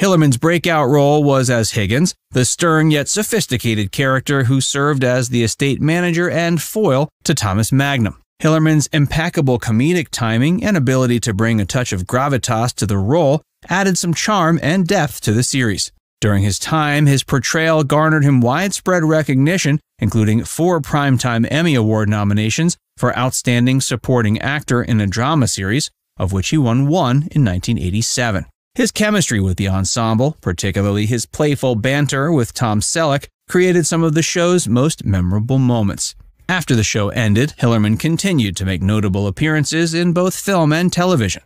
Hillerman's breakout role was as Higgins, the stern yet sophisticated character who served as the estate manager and foil to Thomas Magnum. Hillerman's impeccable comedic timing and ability to bring a touch of gravitas to the role added some charm and depth to the series. During his time, his portrayal garnered him widespread recognition, including four Primetime Emmy Award nominations for Outstanding Supporting Actor in a Drama Series, of which he won one in 1987. His chemistry with the ensemble, particularly his playful banter with Tom Selleck, created some of the show's most memorable moments. After the show ended, Hillerman continued to make notable appearances in both film and television.